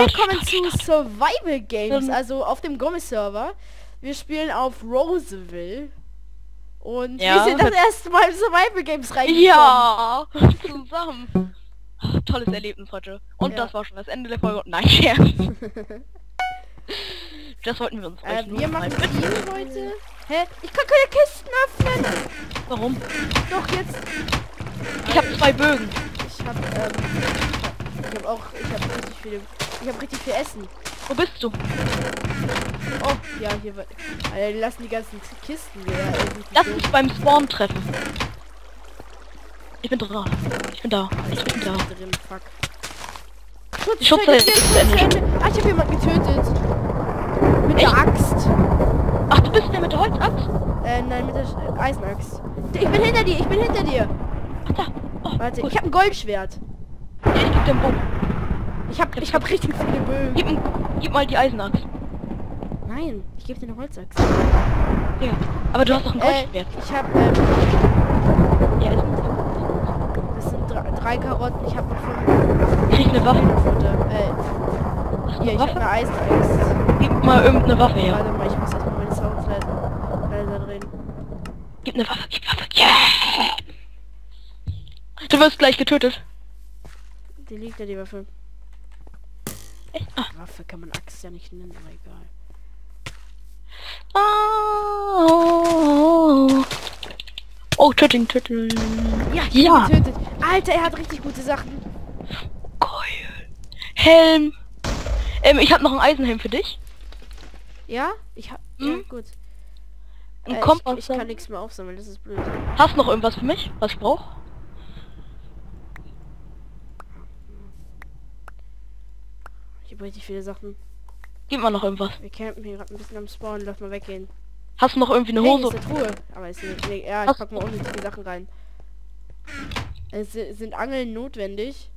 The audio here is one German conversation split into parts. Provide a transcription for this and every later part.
Willkommen zu Survival Games, also auf dem Gomme-Server. Wir spielen auf Roseville. Und Ja, wir sind das erste Mal in Survival Games reingekommen. Ja, zusammen. Tolles Erlebnis heute. Und Ja. das war schon das Ende der Folge. Nein, Scherz. Das wollten wir uns Äh, wir machen Team heute. Hä? Ich kann keine Kisten öffnen. Warum? Doch, jetzt. Ich habe zwei Bögen. Ich hab, ähm, ich hab auch, ich hab richtig viel, ich hab richtig viel Essen. Wo bist du? Oh, ja, hier wird, Alter, die lassen die ganzen Kisten die Lass uns beim Spawn treffen. Ich bin dran. Ich bin da. Ich bin da. drin, fuck. Schutz, ist zu Ende. Ah, ich hab jemanden getötet. Mit der Echt? Axt. Ach, du bist der mit der Holzaxt? Äh, nein, mit der Sch- äh, Eisenaxt. Ich bin hinter dir, ich bin hinter dir. Ach da. Oh, Warte, gut. ich hab ein Goldschwert. Ja, ich geb dir einen Bogen. Ich hab, ich hab richtig viele Bögen. Gib, gib mal die Eisenaxt. Nein, ich gebe dir eine Holzaxt. Ja. Aber du hast doch ein Äh, Goldschwert. ich hab, ähm, Ja, das sind drei, drei Karotten. Ich hab noch fünf Krieg eine Waffe. Äh, hier, ich hab Waffe? eine Eisenaxt. Gib mal irgendeine Waffe her. Warte mal, ich muss erstmal meine Sounds leiser, leiser drehen. Gib eine Waffe. Gib Waffe. Yeah! Du wirst gleich getötet. Die liegt ja die Waffe. Ah. Waffe kann man Axt ja nicht nennen, aber egal. Oh, oh töten, töten. Ja, Ja. getötet. Alter, er hat richtig gute Sachen. Geil. Helm. Ähm, ich habe noch einen Eisenhelm für dich. Ja? Ich hab. Ja, Mhm. gut. Ein Äh, Kompass. ich, ich kann nichts mehr aufsammeln, das ist blöd. Hast noch irgendwas für mich, was ich brauche? Habe richtig viele Sachen. Gib mal noch irgendwas. Wir campen hier gerade ein bisschen am Spawn, lass mal weggehen. Hast du noch irgendwie eine Hey, Hose? ist eine Truhe. Aber ist nicht. Nee, ja, ich pack mal unnötige Sachen rein. Es si- sind Angeln notwendig.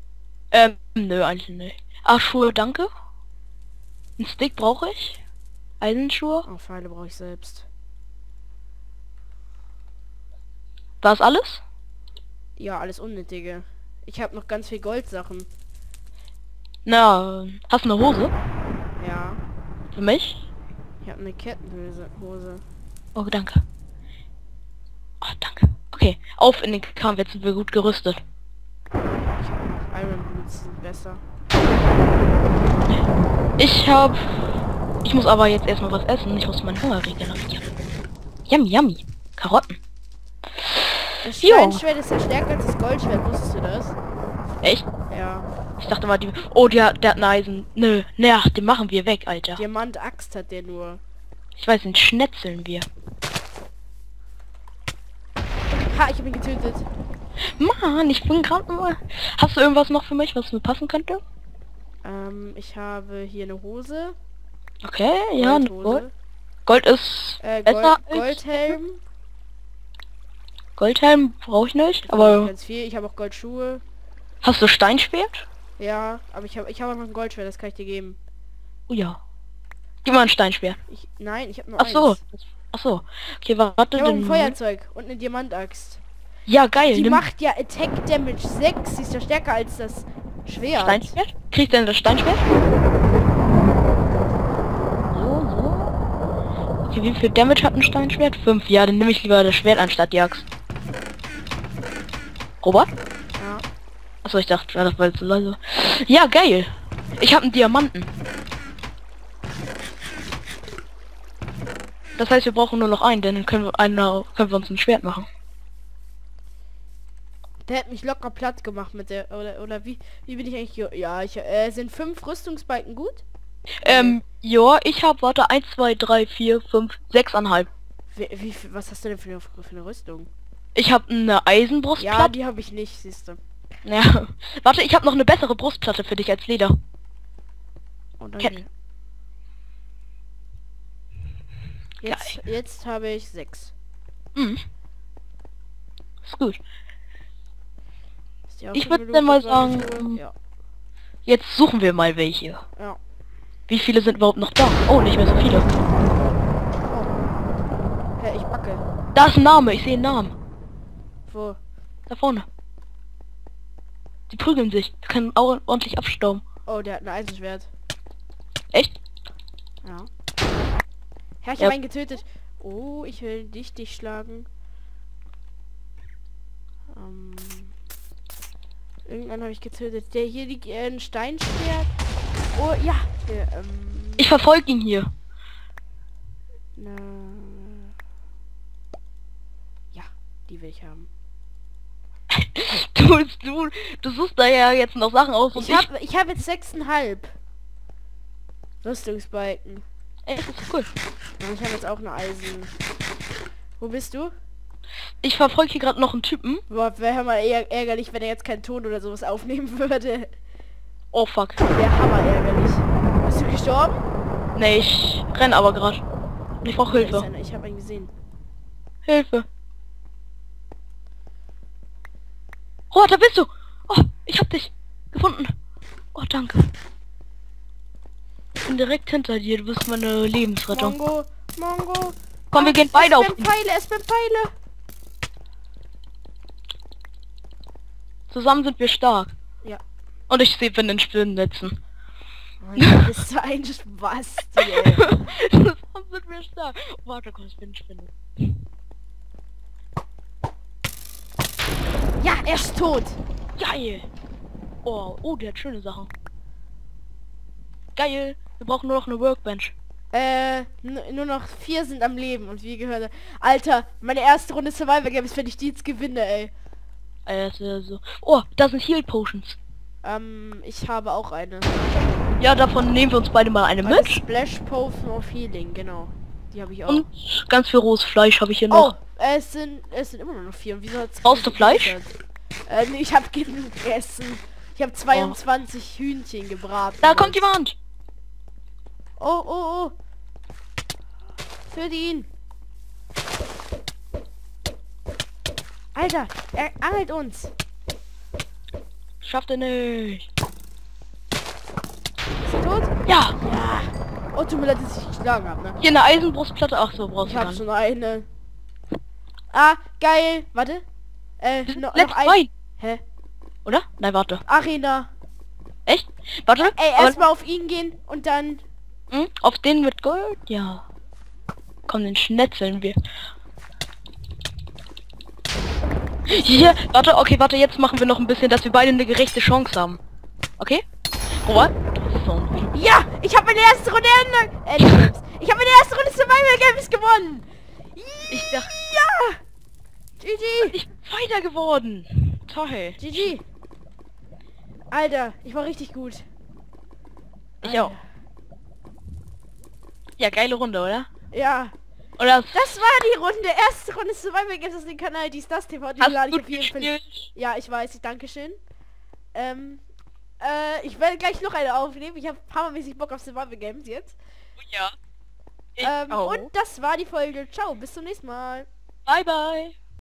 Ähm, nö, eigentlich nicht. Ach, Schuhe, danke. Ein Stick brauche ich. Eisenschuhe. Oh, Pfeile brauche ich selbst. War es alles? Ja, alles unnötige. Ich habe noch ganz viel Goldsachen. Na, hast du eine Hose? Ja. Für mich? Ich habe eine Kettenhose. Hose. Oh, danke. Oh, danke. Okay, auf in den Kampf, jetzt sind wir gut gerüstet. Ich noch Iron Boots, sind besser. Ich hab... Ich muss aber jetzt erstmal was essen. Ich muss meinen Hunger regenerieren. Yummy, yummy. Karotten. Das. Steinschwert ist ja stärker als das Goldschwert, wusstest du das? Echt? Ja. Ich dachte mal, die... Oh, der, der hat ein Eisen. Nö, ne, den machen wir weg, Alter. Diamant-Axt hat der nur. Ich weiß, den schnetzeln wir. Ha, ich habe ihn getötet. Mann, ich bin gerade mal... Hast du irgendwas noch für mich, was mir passen könnte? Ähm, ich habe hier eine Hose. Okay, ja, eine Goldhose. Gold. Gold ist Äh, besser Gold. Goldhelm. Goldhelm brauche ich nicht, ich aber... ganz viel. Ich habe auch Goldschuhe. Hast du Steinschwert? Ja, aber ich habe ich habe noch ein Goldschwert, das kann ich dir geben. Oh ja. Gib mal ein Steinschwert. Ich, nein, ich habe nur Ach so. eins. Ach so. Okay, warte. Ich ein Feuerzeug und eine Diamantaxt. Ja, geil. Die macht ja Attack Damage 6. Sie ist ja stärker als das Schwert. Steinschwert? Kriegst du denn das Steinschwert? So, so. Okay, wie viel Damage hat ein Steinschwert? 5. Ja, dann nehme ich lieber das Schwert anstatt die Axt. Robert? Ja. Achso, ich dachte, ja, das war jetzt so leise. Ja, geil. Ich habe einen Diamanten. Das heißt, wir brauchen nur noch einen, denn dann können wir, einer, können wir uns ein Schwert machen. Der hat mich locker platt gemacht mit der oder oder wie wie bin ich eigentlich hier? Ja, ich äh, sind fünf Rüstungsbalken gut? Ähm, ja, ich habe, warte, 1, 2, 3, 4, 5, 6,5. Wie, wie was hast du denn für eine, für eine Rüstung? Ich habe eine Ja, Eisenbrustplatte. die habe ich nicht, siehst du. Ja. Warte, ich habe noch eine bessere Brustplatte für dich als Leder. Oh, Ken- danke. Jetzt, jetzt habe ich sechs. Mhm. Ist gut. Ist Ich schon würd genug dann mal sagen? Ja. Jetzt suchen wir mal welche. Ja. Wie viele sind überhaupt noch da? Oh, nicht mehr so viele. Oh. Hä, ich backe. Da ist ein Name, ich sehe einen Namen. Wo? Da vorne. Die prügeln sich. Die können auch ordentlich abstauben. Oh, der hat ein Eisenschwert. Echt? Ja. Ja, ich Ja. habe einen getötet. Oh, ich will dich, dich schlagen. Ähm, irgendwann habe ich getötet. Der hier liegt äh, ein Steinschwert. Oh, ja. Der, ähm, Ich verfolge ihn hier. na, ja, die will ich haben. Du, du, du suchst da ja jetzt noch Sachen aus und Ich habe ich hab jetzt sechseinhalb. Rüstungsbalken. Ey, das ist cool. Ich habe jetzt auch eine Eisen. Wo bist du? Ich verfolge hier gerade noch einen Typen. Boah, wäre mal eher ärgerlich, wenn er jetzt keinen Ton oder sowas aufnehmen würde. Oh fuck. Wäre hammer ärgerlich. Bist du gestorben? Nee, ich renn aber gerade. Ich brauche Hilfe. einer, Ich habe ihn gesehen. Hilfe. Oh, da bist du. Oh, ich hab dich gefunden. Oh, danke. Ich bin direkt hinter dir. Du bist meine Lebensrettung. Mongo, Mongo. Komm, wir gehen beide es auf sind ihn. Pfeile, es sind Pfeile. Zusammen sind wir stark. Ja. Und ich sehe in den Spinnennetzen. Oh, du bist so ein. Zusammen sind wir stark. Oh, warte, komm, ich bin Spinne. Er ist tot. Geil. Oh, oh, der hat schöne Sachen. Geil. Wir brauchen nur noch eine Workbench. Äh, nur noch vier sind am Leben und wie gehört. Alter, meine erste Runde Survivor Games, wenn ich die jetzt gewinne, ey. Das wär so. Oh, da sind Heal Potions. Ähm, ich habe auch eine. Ja, davon nehmen wir uns beide mal eine Eine mit. Splash Potion of Healing, genau. Die habe ich auch. Und ganz viel rohes Fleisch habe ich hier oh, noch. es sind es sind immer noch vier. Und wieso hat's Brauchst du Fleisch? Äh, nee, ich habe genug gegessen. Ich habe 22 Hühnchen gebraten. Da kommt jemand. Oh, oh, oh. Töte ihn. Alter, er angelt uns. Schafft er nicht. Ist er tot? Ja, Ja. Oh, tut mir leid, dass ich dich geschlagen habe, ne? hier eine Eisenbrustplatte. Ach so, brauchst Ich du gar habe schon eine. Ah, geil. Warte. Äh, no, noch ein. 2, Hä? oder? Nein, warte. Arena. Echt? Warte. Ey, erstmal auf ihn gehen und dann. Hm? Auf den mit Gold? Ja. Komm, den schnetzeln wir. Hier, warte, okay, warte, jetzt machen wir noch ein bisschen, dass wir beide eine gerechte Chance haben. Okay? Robert? So. Ja, ich habe meine erste Runde. Äh. Ich habe meine erste Runde Survival Games gewonnen. Ich dachte, Ja. GG. ich bin weiter geworden. Toll. GG. Alter, ich war richtig gut. Ich auch. Ja, geile Runde, oder? Ja. Oder Das war die Runde. Erste Runde Survival Games auf dem Kanal. Dies, das TV. Die hast lade ich auf jeden Fall. Ja, ich weiß. Ich danke schön. Ähm, äh, ich werde gleich noch eine aufnehmen. Ich habe hammermäßig Bock auf Survival Games jetzt. Ja. Ich Ähm, und das war die Folge. Ciao, bis zum nächsten Mal. Bye, bye.